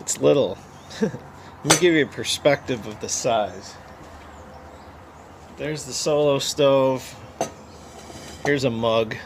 It's little. Let me give you a perspective of the size. There's the solo stove. Here's a mug.